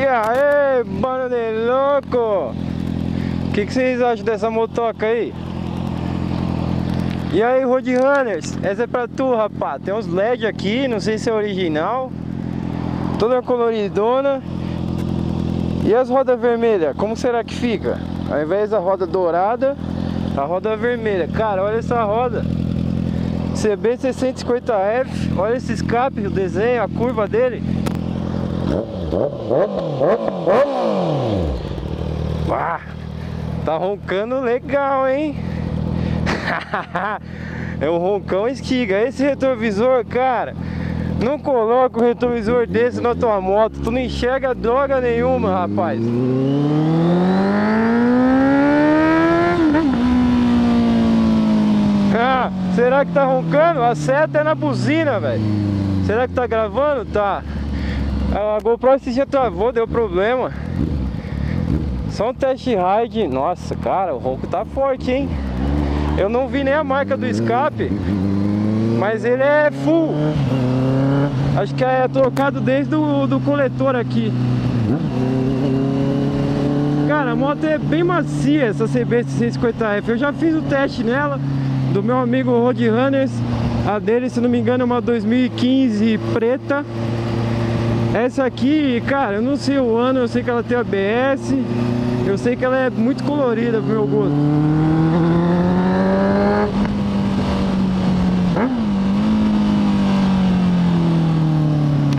E aí, bando de louco! O que, que vocês acham dessa motoca aí? E aí, Roadrunners, essa é pra tu, rapaz. Tem uns LED aqui, não sei se é original. Toda coloridona. E as rodas vermelhas, como será que fica? Ao invés da roda dourada, a roda vermelha. Cara, olha essa roda. CB 650F, olha esse escape, o desenho, a curva dele. Tá roncando legal, hein? é um roncão esquiga. Esse retrovisor, cara, não coloca o retrovisor desse na tua moto. Tu não enxerga droga nenhuma, rapaz. Ah, será que tá roncando? A seta é na buzina, velho. Será que tá gravando? Tá. A GoPro esse já travou, deu problema. Só um test ride. Nossa, cara, o ronco tá forte, hein? Eu não vi nem a marca do escape, mas ele é full. Acho que é trocado desde o do coletor aqui. Cara, a moto é bem macia, essa CB 650F. Eu já fiz o teste nela, do meu amigo Roadrunners. A dele, se não me engano, é uma 2015 preta. Essa aqui, cara, eu não sei o ano, eu sei que ela tem ABS. Eu sei que ela é muito colorida pro meu gosto.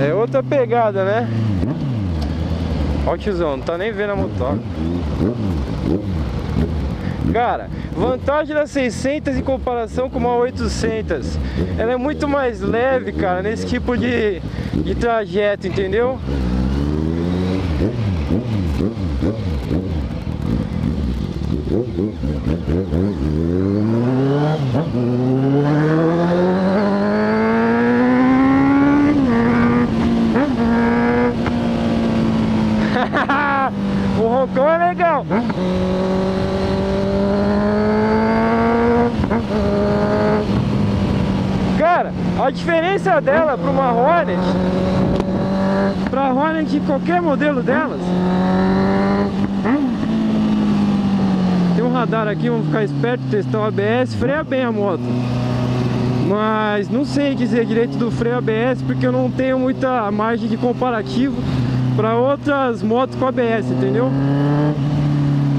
É outra pegada, né? Ó o tiozão, não tá nem vendo a motoca. Cara, vantagem da 600 em comparação com uma 800 Ela é muito mais leve, cara, nesse tipo de, de trajeto, entendeu? o roncão é legal. Cara, a diferença dela para uma Hornet, para Hornet qualquer modelo delas, tem um radar aqui, vamos ficar esperto, testar o ABS, freia bem a moto. Mas não sei dizer direito do freio ABS porque eu não tenho muita margem de comparativo para outras motos com ABS, entendeu?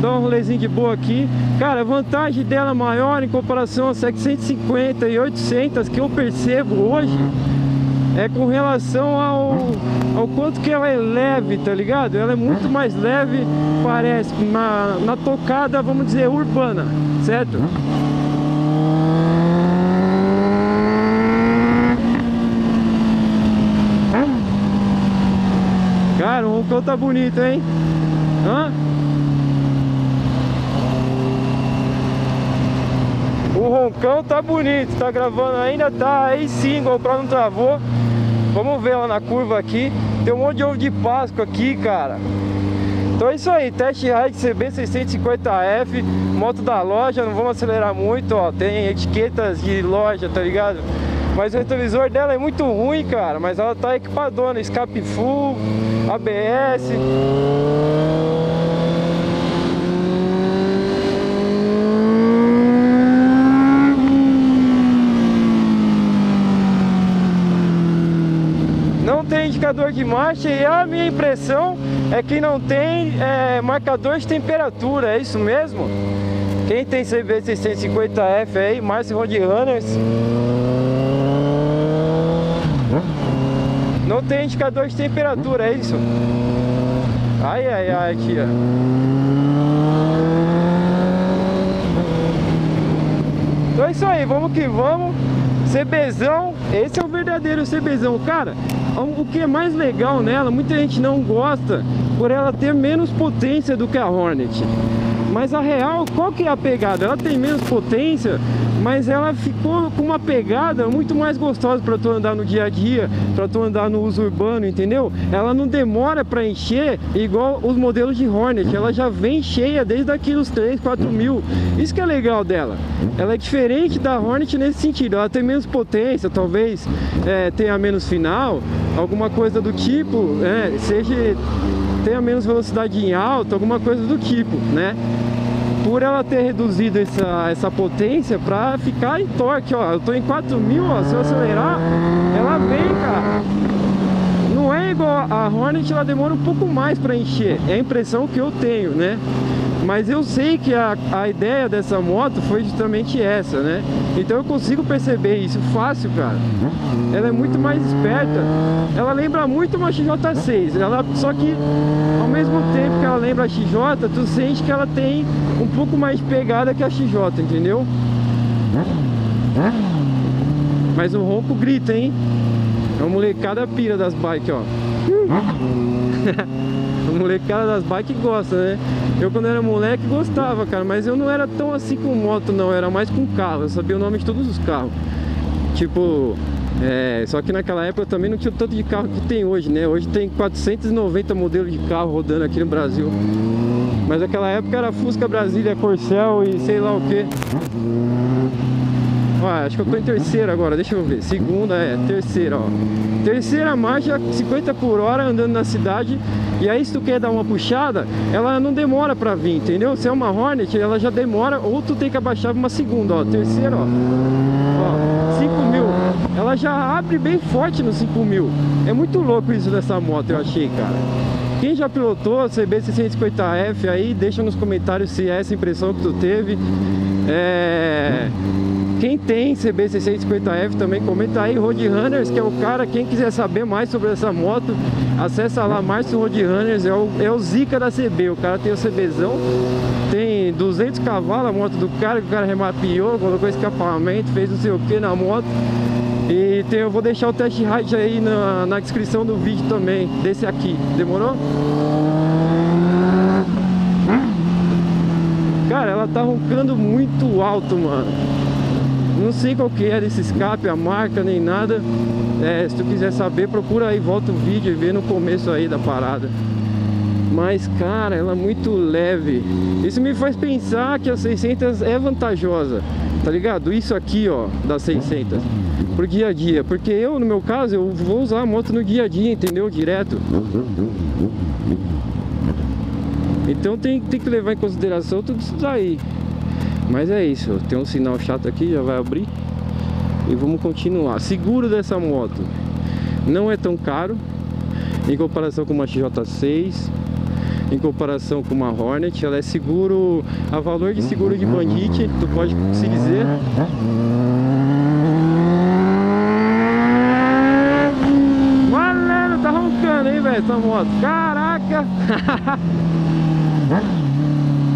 Dá um rolezinho de boa aqui. Cara, a vantagem dela maior em comparação a 750 e 800 que eu percebo hoje é com relação ao, ao quanto que ela é leve, tá ligado? Ela é muito mais leve, parece, na, na tocada, vamos dizer, urbana, certo? Cara, o roncão tá bonito, hein? Hã? O roncão tá bonito, tá gravando ainda, tá aí sim, GoPro não travou. Vamos ver lá na curva aqui. Tem um monte de ovo de Páscoa aqui, cara. Então é isso aí, teste ride CB650F, moto da loja, não vamos acelerar muito, ó. Tem etiquetas de loja, tá ligado? Mas o retrovisor dela é muito ruim, cara. Mas ela tá equipadona, escape full, ABS. Indicador de marcha e a minha impressão é que não tem é, marcador de temperatura, é isso mesmo? Quem tem CB 650F aí, Márcio Roadrunners Não tem indicador de temperatura, é isso? Ai, ai, ai, aqui, ó. Então é isso aí, vamos que vamos. CBzão, esse é o verdadeiro CBzão. Cara, o que é mais legal nela, muita gente não gosta por ela ter menos potência do que a Hornet. Mas a real, qual que é a pegada? Ela tem menos potência, mas ela ficou com uma pegada muito mais gostosa para tu andar no dia a dia, para tu andar no uso urbano, entendeu? Ela não demora para encher igual os modelos de Hornet, ela já vem cheia desde aqui dos 3, 4 mil. Isso que é legal dela. Ela é diferente da Hornet nesse sentido, ela tem menos potência, talvez é, tenha menos final, alguma coisa do tipo, é, seja tenha menos velocidade em alta, alguma coisa do tipo, né? Por ela ter reduzido essa, essa potência pra ficar em torque, ó. Eu tô em 4000, ó. Se eu acelerar, ela vem, cara. Não é igual a Hornet, ela demora um pouco mais pra encher. É a impressão que eu tenho, né? Mas eu sei que a, a ideia dessa moto foi justamente essa, né? Então eu consigo perceber isso fácil, cara. Ela é muito mais esperta. Ela lembra muito uma XJ6. Ela, só que ao mesmo tempo que ela lembra a XJ, tu sente que ela tem um pouco mais pegada que a XJ, entendeu? Mas o ronco grita, hein? É uma molecada pira das bikes, ó. a molecada das bikes gosta, né? Eu quando era moleque gostava, cara, mas eu não era tão assim com moto não, era mais com carro, eu sabia o nome de todos os carros. Tipo, é, só que naquela época também não tinha o tanto de carro que tem hoje, né? Hoje tem 490 modelos de carro rodando aqui no Brasil. Mas naquela época era Fusca Brasília, Corcel e sei lá o que. Ó, acho que eu tô em terceira agora, deixa eu ver. Segunda, é, terceira, ó. Terceira marcha, 50 por hora, andando na cidade. E aí se tu quer dar uma puxada, ela não demora pra vir, entendeu? Se é uma Hornet, ela já demora, ou tu tem que abaixar uma segunda, ó. Terceira, ó. Ó, 5 mil. Ela já abre bem forte no 5 mil. É muito louco isso dessa moto, eu achei, cara. Quem já pilotou a CB650F aí, deixa nos comentários se é essa impressão que tu teve. É... Quem tem CB650F também comenta aí, Roadrunners, que é o cara, quem quiser saber mais sobre essa moto, acessa lá, Márcio Roadrunners, é o, é o zica da CB, o cara tem o CBzão, tem 200 cavalos a moto do cara, que o cara remapeou, colocou escapamento, fez não sei o que na moto, e tem, eu vou deixar o test ride aí na, na descrição do vídeo também, desse aqui, demorou? Cara, ela tá roncando muito alto, mano. Não sei qual que é desse escape, a marca, nem nada. É, se tu quiser saber, procura aí, volta o vídeo e vê no começo aí da parada. Mas, cara, ela é muito leve. Isso me faz pensar que a 600 é vantajosa, tá ligado? Isso aqui, ó, da 600, pro dia a dia. Porque eu, no meu caso, eu vou usar a moto no dia a dia, entendeu? Direto. Então tem, tem que levar em consideração tudo isso daí. Mas é isso, tem um sinal chato aqui, já vai abrir. E vamos continuar. Seguro dessa moto. Não é tão caro Em comparação com uma XJ6 Em comparação com uma Hornet Ela é seguro A valor de seguro de bandite Tu pode se dizer. Valendo, tá roncando, hein, velho Essa moto. Caraca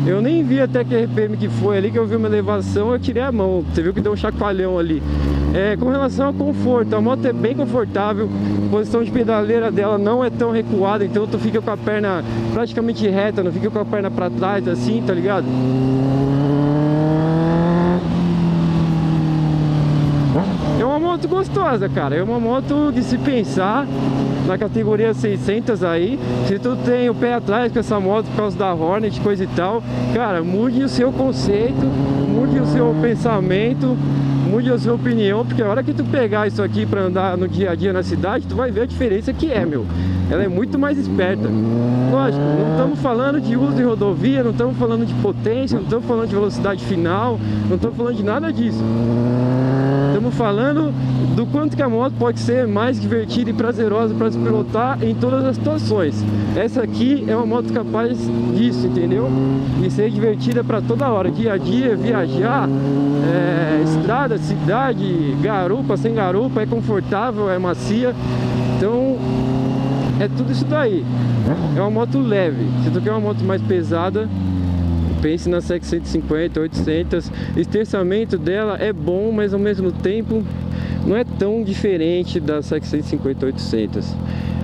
Eu nem vi até que RPM que foi ali, que eu vi uma elevação, eu tirei a mão. Você viu que deu um chacoalhão ali. É, com relação ao conforto, a moto é bem confortável, a posição de pedaleira dela não é tão recuada, então tu fica com a perna praticamente reta, não fica com a perna pra trás assim, tá ligado? Uma moto gostosa, cara, é uma moto de se pensar, na categoria 600 aí, se tu tem o pé atrás com essa moto por causa da Hornet, coisa e tal, cara, mude o seu conceito, mude o seu pensamento, mude a sua opinião, porque a hora que tu pegar isso aqui pra andar no dia a dia na cidade, tu vai ver a diferença que é, meu. Ela é muito mais esperta. Lógico, não estamos falando de uso em rodovia, não estamos falando de potência, não estamos falando de velocidade final, não estamos falando de nada disso. Estamos falando do quanto que a moto pode ser mais divertida e prazerosa para se pilotar em todas as situações. Essa aqui é uma moto capaz disso, entendeu? E ser divertida para toda hora, dia a dia, viajar, é, estrada, cidade, garupa, sem garupa, é confortável, é macia. Então, é tudo isso daí. É uma moto leve. Se tu quer uma moto mais pesada, Pense na 750, 800. Esterçamento dela é bom, mas ao mesmo tempo não é tão diferente da 750, 800.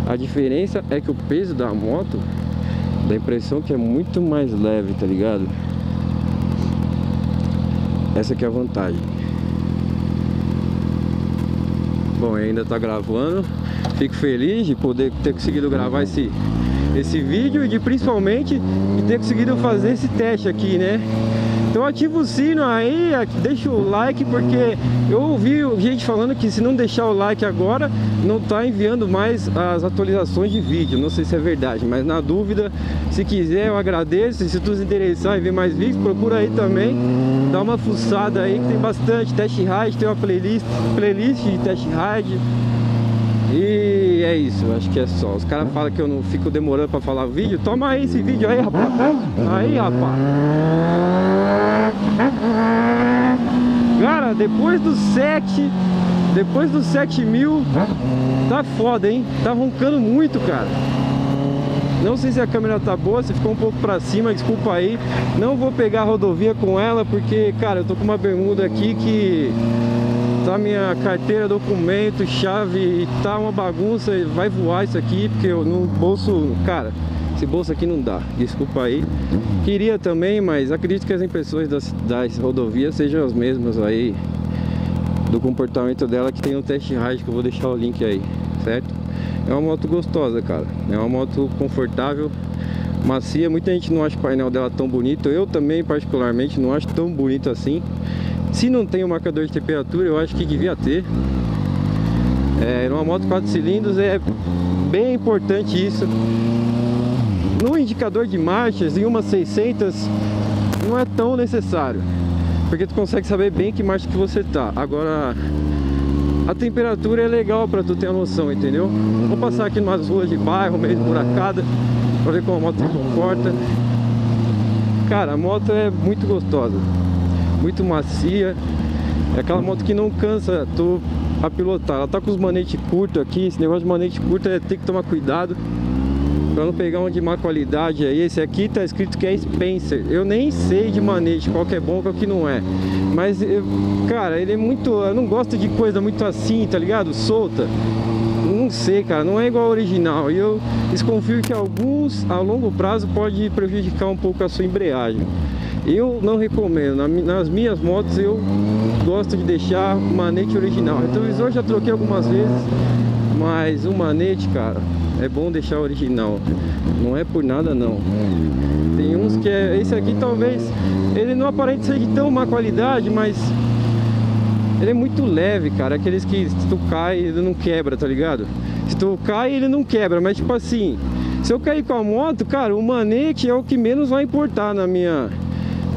A diferença é que o peso da moto dá a impressão que é muito mais leve, tá ligado? Essa que é a vantagem. Bom, ainda tá gravando. Fico feliz de poder ter conseguido gravar esse esse vídeo e de principalmente de ter conseguido fazer esse teste aqui, né? Então ativa o sino aí, deixa o like, porque eu ouvi gente falando que se não deixar o like agora, não tá enviando mais as atualizações de vídeo. Não sei se é verdade, mas na dúvida, se quiser eu agradeço. Se tu se interessar em ver mais vídeos, procura aí também. Dá uma fuçada aí que tem bastante test ride, tem uma playlist, playlist de test ride. E é isso, acho que é só. Os caras falam que eu não fico demorando pra falar vídeo. Toma aí esse vídeo aí, rapaz. Aí, rapaz. Cara, depois do 7, depois do 7000, tá foda, hein? Tá roncando muito, cara. Não sei se a câmera tá boa, se ficou um pouco pra cima, desculpa aí. Não vou pegar a rodovia com ela, porque, cara, eu tô com uma bermuda aqui que tá minha carteira, documento, chave tá uma bagunça, vai voar isso aqui, porque eu no bolso, cara, esse bolso aqui não dá, desculpa aí. Queria também, mas acredito que as impressões das, das rodovias sejam as mesmas aí do comportamento dela que tem um test ride que eu vou deixar o link aí, certo? É uma moto gostosa, cara. É uma moto confortável, macia. Muita gente não acha o painel dela tão bonito. Eu também, particularmente, não acho tão bonito assim. Se não tem o um marcador de temperatura, eu acho que devia ter. É, numa moto 4 cilindros é bem importante isso. No indicador de marchas, em uma 600, não é tão necessário. Porque tu consegue saber bem que marcha que você tá. Agora, a temperatura é legal para tu ter a noção, entendeu? Vou passar aqui umas ruas de bairro, meio buracada, para ver como a moto se comporta. Cara, a moto é muito gostosa muito macia. É aquela moto que não cansa tu a pilotar. Ela tá com os manetes curtos aqui. Esse negócio de manete curto é ter que tomar cuidado para não pegar um de má qualidade aí. Esse aqui tá escrito que é Spencer. Eu nem sei de manete qual que é bom, qual que não é. Mas, cara, ele é muito... Eu não gosto de coisa muito assim, tá ligado? Solta. Não sei, cara. Não é igual ao original. E eu desconfio que alguns, a longo prazo, pode prejudicar um pouco a sua embreagem. Eu não recomendo, nas minhas motos eu gosto de deixar manete original. Retrovisor já troquei algumas vezes, mas o manete, cara, é bom deixar original. Não é por nada não. Tem uns que é, esse aqui talvez, ele não aparente ser de tão má qualidade, mas ele é muito leve, cara. Aqueles que se tu cai, ele não quebra, tá ligado? Se tu cai, ele não quebra, mas tipo assim, se eu cair com a moto, cara, o manete é o que menos vai importar na minha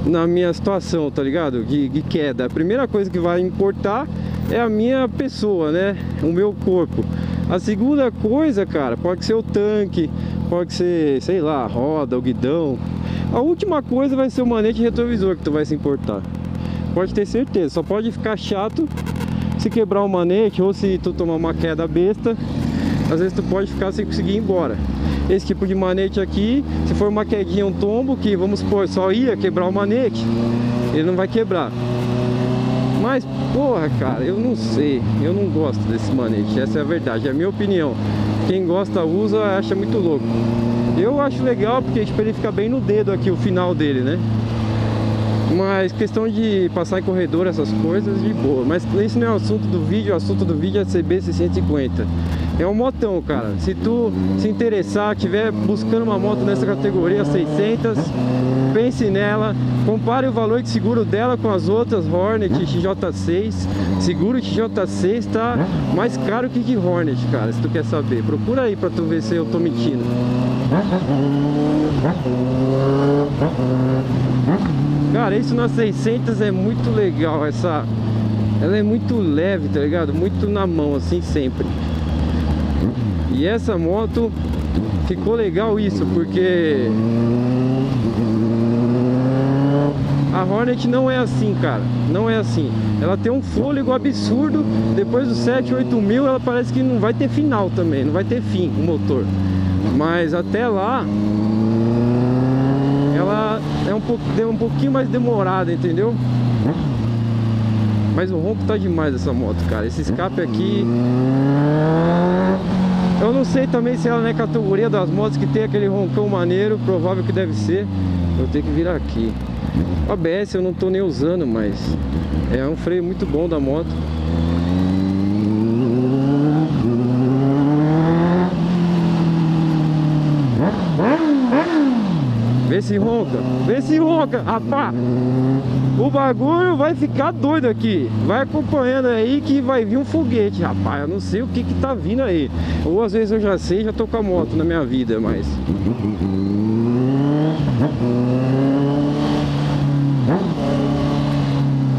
na minha situação, tá ligado? De, de queda. A primeira coisa que vai importar é a minha pessoa, né? O meu corpo. A segunda coisa, cara, pode ser o tanque, pode ser, sei lá, a roda, o guidão. A última coisa vai ser o manete retrovisor que tu vai se importar. Pode ter certeza, só pode ficar chato se quebrar o manete ou se tu tomar uma queda besta. Às vezes tu pode ficar sem conseguir ir embora esse tipo de manete aqui, se for uma quedinha, um tombo, que vamos supor, só ia quebrar o manete, ele não vai quebrar. Mas, porra, cara, eu não sei, eu não gosto desse manete, essa é a verdade, é a minha opinião. Quem gosta, usa, acha muito louco. Eu acho legal porque tipo, ele fica bem no dedo aqui, o final dele, né? Mas questão de passar em corredor, essas coisas, de boa. Mas esse não é o assunto do vídeo, o assunto do vídeo é CB 650. É um motão, cara. Se tu se interessar, tiver buscando uma moto nessa categoria 600, pense nela, compare o valor de seguro dela com as outras Hornet XJ6. Seguro XJ6 tá mais caro que de Hornet, cara, se tu quer saber. Procura aí pra tu ver se eu tô mentindo. Cara, isso na 600 é muito legal, essa... Ela é muito leve, tá ligado? Muito na mão, assim, sempre. E essa moto ficou legal isso, porque a Hornet não é assim, cara. Não é assim. Ela tem um fôlego absurdo. Depois dos 7, 8 mil, ela parece que não vai ter final também. Não vai ter fim o motor. Mas até lá, ela é um, pouco, um pouquinho mais demorada, entendeu? Mas o ronco tá demais essa moto, cara. Esse escape aqui eu não sei também se ela não é categoria das motos que tem aquele roncão maneiro, provável que deve ser. Eu tenho que vir aqui. O ABS eu não tô nem usando, mas é um freio muito bom da moto. Se ronca, vê se ronca, rapaz. O bagulho vai ficar doido aqui. Vai acompanhando aí que vai vir um foguete, rapaz. Eu não sei o que que tá vindo aí. Ou às vezes eu já sei, já tô com a moto na minha vida, mas...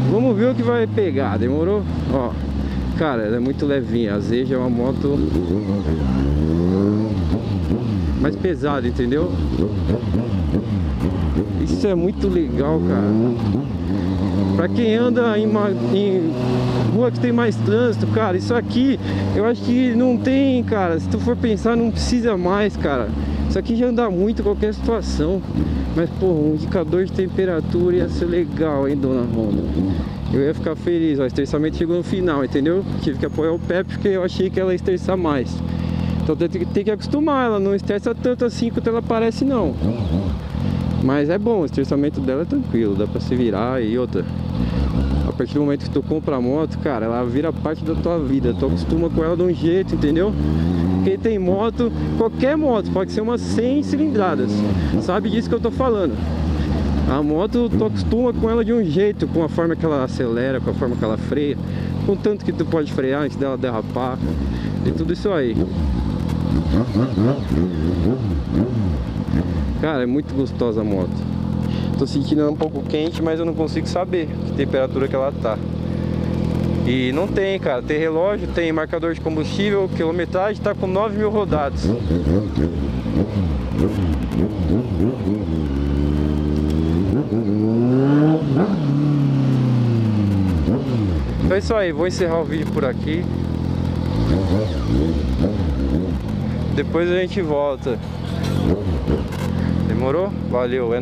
Vamos ver o que vai pegar, demorou? Ó, cara, ela é muito levinha. A Zeja é uma moto mais pesada, entendeu? Isso é muito legal, cara. Pra quem anda em, em, rua que tem mais trânsito, cara, isso aqui eu acho que não tem, cara. Se tu for pensar, não precisa mais, cara. Isso aqui já anda muito qualquer situação. Mas, pô, um indicador de temperatura ia ser legal, hein, dona Honda? Eu ia ficar feliz, ó, o chegou no final, entendeu? Tive que apoiar o pé porque eu achei que ela ia esterçar mais. Então tem que, tem que acostumar, ela não esterça tanto assim quanto ela parece não. Mas é bom, o esterçamento dela é tranquilo, dá pra se virar e outra. A partir do momento que tu compra a moto, cara, ela vira parte da tua vida. Tu acostuma com ela de um jeito, entendeu? Quem tem moto, qualquer moto, pode ser umas 100 cilindradas. Sabe disso que eu tô falando. A moto, tu acostuma com ela de um jeito, com a forma que ela acelera, com a forma que ela freia, com o tanto que tu pode frear antes dela derrapar, e tudo isso aí. Cara, é muito gostosa a moto. Tô sentindo ela um pouco quente, mas eu não consigo saber que temperatura que ela tá. E não tem, cara. Tem relógio, tem marcador de combustível, quilometragem, tá com 9 mil rodados. Então é isso aí, vou encerrar o vídeo por aqui. Depois a gente volta. Demorou? Valeu.